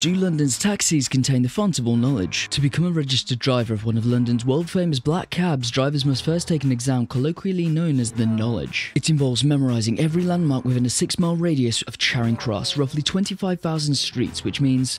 Do London's taxis contain the fontable knowledge? To become a registered driver of one of London's world famous black cabs, drivers must first take an exam colloquially known as the knowledge. It involves memorising every landmark within a six mile radius of Charing Cross, roughly 25,000 streets, which means